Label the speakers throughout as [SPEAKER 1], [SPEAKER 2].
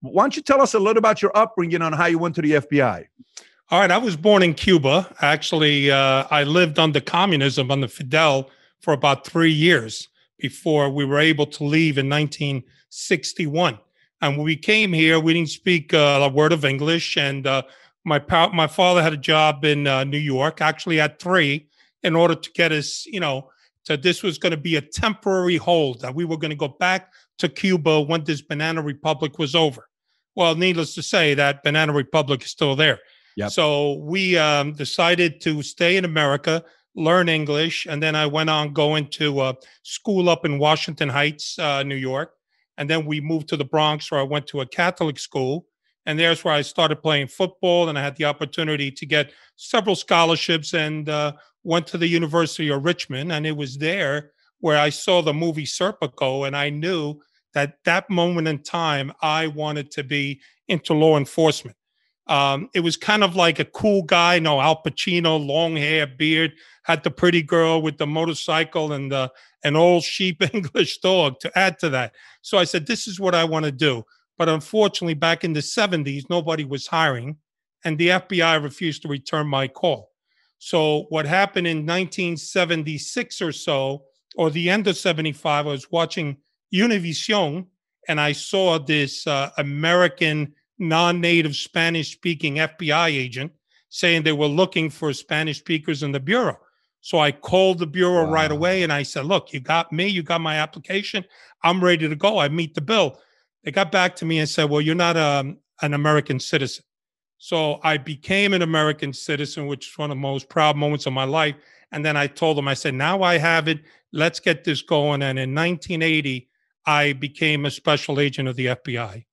[SPEAKER 1] Why don't you tell us a little about your upbringing on how you went to the FBI?
[SPEAKER 2] All right, I was born in Cuba. Actually, uh, I lived under communism under Fidel for about three years before we were able to leave in 1961. And when we came here, we didn't speak uh, a word of English. And uh, my pa- my father had a job in uh, New York, actually had three, in order to get us, you know, to this was going to be a temporary hold that we were going to go back to Cuba when this Banana Republic was over. Well, needless to say, that Banana Republic is still there. Yep. So we um, decided to stay in America, learn English, and then I went on going to uh, school up in Washington Heights, uh, New York. And then we moved to the Bronx, where I went to a Catholic school. And there's where I started playing football, and I had the opportunity to get several scholarships and uh, went to the University of Richmond. And it was there where I saw the movie Serpico, and I knew that that moment in time, I wanted to be into law enforcement. Um, it was kind of like a cool guy, you know, Al Pacino, long hair, beard, had the pretty girl with the motorcycle and the, an old sheep English dog to add to that. So I said, this is what I want to do. But unfortunately, back in the 70s, nobody was hiring, and the FBI refused to return my call. So what happened in 1976 or so, or the end of 75, I was watching Univision, and I saw this uh, American non native Spanish speaking FBI agent saying they were looking for Spanish speakers in the Bureau. So I called the Bureau wow. right away and I said, Look, you got me, you got my application. I'm ready to go. I meet the bill. They got back to me and said, Well, you're not um, an American citizen. So I became an American citizen, which is one of the most proud moments of my life. And then I told them, I said, Now I have it. Let's get this going. And in 1980, I became a special agent of the FBI.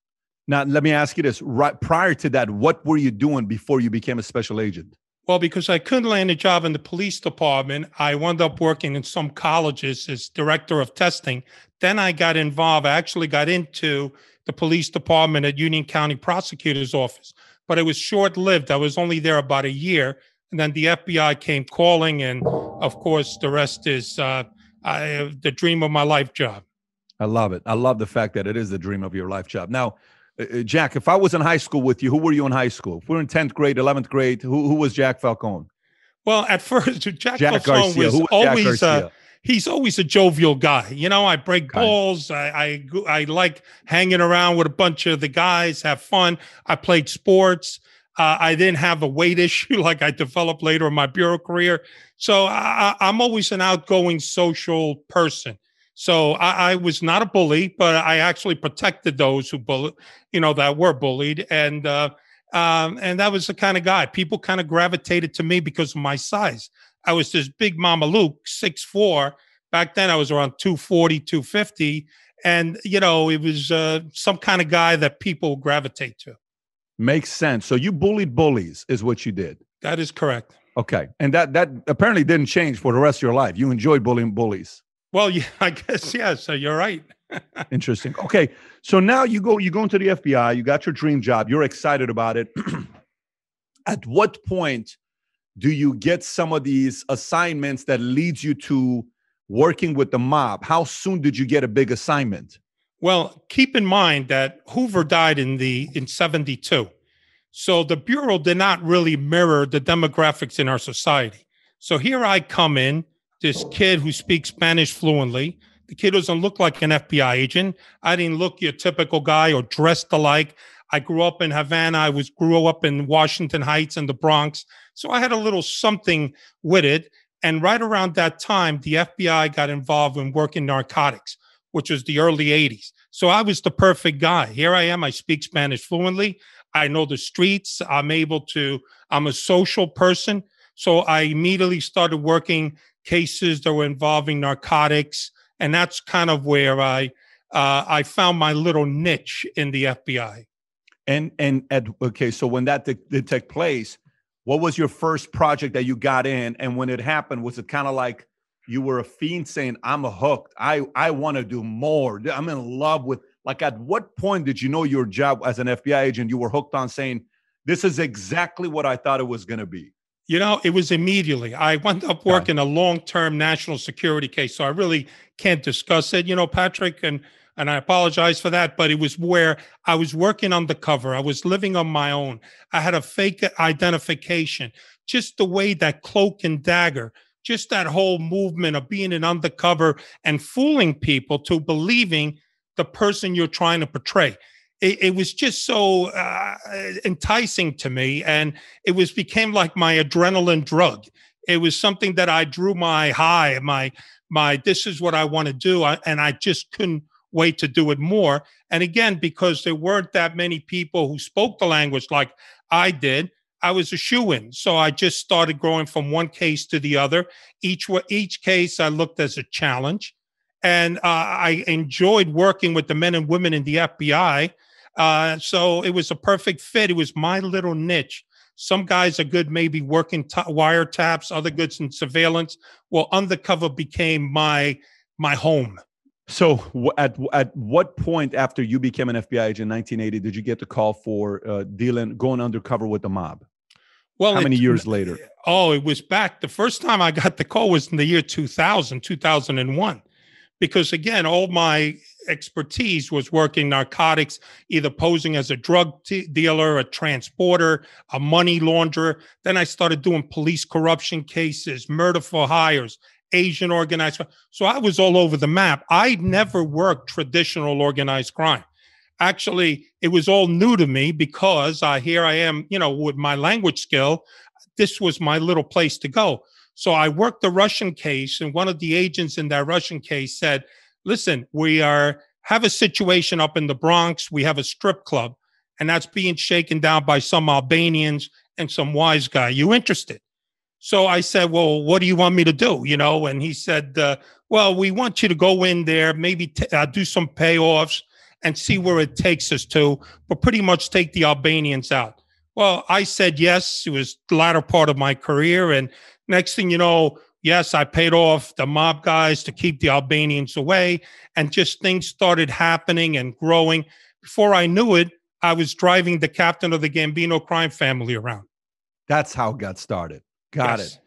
[SPEAKER 1] Now, let me ask you this: right prior to that, what were you doing before you became a special agent?
[SPEAKER 2] Well, because I couldn't land a job in the police department, I wound up working in some colleges as director of testing. Then I got involved. I actually got into the police department at Union County Prosecutor's Office, but it was short lived. I was only there about a year. And then the FBI came calling. And of course, the rest is uh, I, the dream of my life job.
[SPEAKER 1] I love it. I love the fact that it is the dream of your life job. Now, uh, uh, Jack, if I was in high school with you, who were you in high school? If we are in 10th grade, 11th grade, who, who was Jack Falcone?
[SPEAKER 2] Well, at first, Jack, Jack Falcone was, was always, uh, he's always a jovial guy. You know, I break balls. I, I, I like hanging around with a bunch of the guys, have fun. I played sports. Uh, I didn't have a weight issue like I developed later in my bureau career. So I, I'm always an outgoing social person. So I, I, was not a bully, but I actually protected those who bully, you know, that were bullied, and uh, um, and that was the kind of guy. People kind of gravitated to me because of my size. I was this big Mama Luke, six four. Back then, I was around 240, 250. And, you know, it was uh, some kind of guy that people gravitate to.
[SPEAKER 1] Makes sense. So you bullied bullies, is what you did.
[SPEAKER 2] That is correct.
[SPEAKER 1] Okay. And that that apparently didn't change for the rest of your life. You enjoyed bullying bullies.
[SPEAKER 2] Well, yeah, I guess yeah. So you're right.
[SPEAKER 1] Interesting. Okay, so now you go you go into the FBI. You got your dream job. You're excited about it. At what point do you get some of these assignments that leads you to working with the mob? How soon did you get a big assignment?
[SPEAKER 2] Well, keep in mind that Hoover died in the in 72. So the bureau did not really mirror the demographics in our society. So here I come in this kid who speaks Spanish fluently. The kid doesn't look like an FBI agent. I didn't look your typical guy or dressed alike. I grew up in Havana. I was grew up in Washington Heights and the Bronx. So I had a little something with it. And right around that time, the FBI got involved in working narcotics, which was the early 80s. So I was the perfect guy. Here I am. I speak Spanish fluently. I know the streets. I'm able to, I'm a social person. So I immediately started working cases that were involving narcotics, and that's kind of where I uh, I found my little niche in the FBI.
[SPEAKER 1] And and at, okay, so when that did, did take place, what was your first project that you got in? And when it happened, was it kind of like you were a fiend saying, "I'm a hooked. I I want to do more. I'm in love with." Like, at what point did you know your job as an FBI agent? You were hooked on saying, "This is exactly what I thought it was going to be."
[SPEAKER 2] You know, it was immediately. I wound up working a long term national security case, so I really can't discuss it. You know, Patrick, and and I apologize for that, but it was where I was working undercover. I was living on my own. I had a fake identification. Just the way that cloak and dagger, just that whole movement of being an undercover and fooling people to believing the person you're trying to portray. It, it was just so uh, enticing to me, and it was became like my adrenaline drug. It was something that I drew my high, my my. This is what I want to do, I, and I just couldn't wait to do it more. And again, because there weren't that many people who spoke the language like I did, I was a shoe in. So I just started growing from one case to the other. Each each case I looked as a challenge, and uh, I enjoyed working with the men and women in the FBI. Uh, so it was a perfect fit. It was my little niche. Some guys are good, maybe working t- wiretaps, other goods in surveillance. Well, undercover became my my home.
[SPEAKER 1] So at at what point after you became an FBI agent in 1980 did you get the call for uh, dealing going undercover with the mob? Well, how many years later?
[SPEAKER 2] Oh, it was back. The first time I got the call was in the year 2000, 2001, because again, all my expertise was working narcotics, either posing as a drug t- dealer, a transporter, a money launderer. Then I started doing police corruption cases, murder for hires, Asian organized crime. So I was all over the map. I never worked traditional organized crime. Actually, it was all new to me because uh, here I am, you know, with my language skill. This was my little place to go. So I worked the Russian case, and one of the agents in that Russian case said, "Listen, we are have a situation up in the Bronx. We have a strip club, and that's being shaken down by some Albanians and some wise guy. You interested?" So I said, Well, what do you want me to do? You know, and he said, uh, Well, we want you to go in there, maybe t- uh, do some payoffs and see where it takes us to, but pretty much take the Albanians out. Well, I said yes. It was the latter part of my career. And next thing you know, yes, I paid off the mob guys to keep the Albanians away. And just things started happening and growing. Before I knew it, I was driving the captain of the Gambino crime family around.
[SPEAKER 1] That's how it got started. Got yes. it.